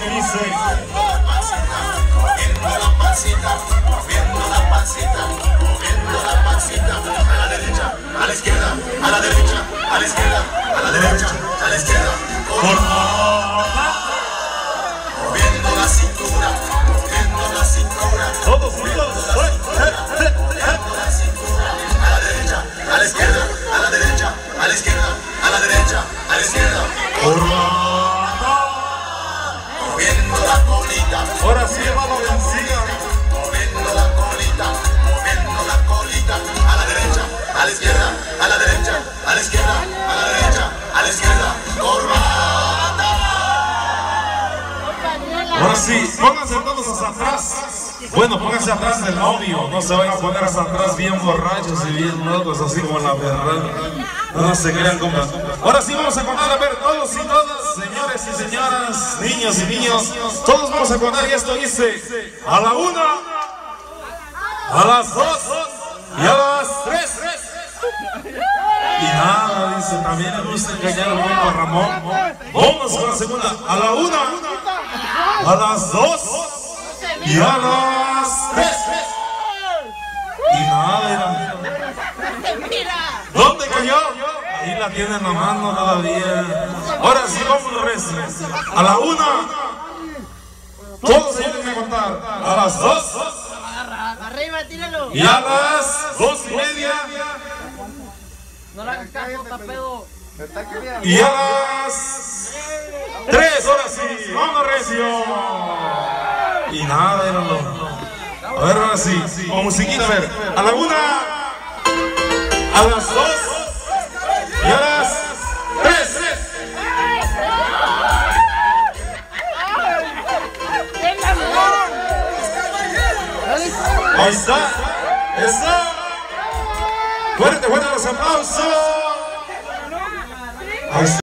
dice. Moviendo la pancita, moviendo la pancita, moviendo la pancita. A la derecha, a la izquierda, a la derecha, a la izquierda, a la derecha, a la izquierda. Moviendo la cintura, moviendo la cintura. Todos juntos. Moviendo la cintura. A la derecha, a la izquierda, a la derecha, a la izquierda, a la derecha, a la izquierda. Moviendo colita. Ahora sí, hermano, siga. Moviendo la colita, moviendo la colita, a la derecha, a la izquierda, a la derecha, a la izquierda, a la derecha, a la izquierda, corbata. Ahora sí, pónganse todos hasta atrás. Bueno, pónganse atrás del novio. No se vayan a poner hasta atrás bien borrachos y bien locos, así como la verdad. No se crean como. Ahora sí vamos a contar, a ver, todos y todas, niños y niños, todos vamos a contar y esto dice a la una, a las dos y a las tres. Y nada, dice, también le gusta engañar al buen Ramón. Vamos con la segunda, a la una, a las dos y a las tres. Y nada, mira. Ahí la tiene en la mano todavía. Ahora sí, vamos resto. A la una. Todos tienen que contar. A las dos. Arriba, tíralo. Y a las dos y media. No le hagas caso, está pedo. Y a las tres. Ahora sí. Vamos recio. Y nada, éralo. A ver, ahora sí. Con musiquita, a ver. A la una. A las dos. Ahí está. Está. Fuerte, fuerte los aplausos. Ahí.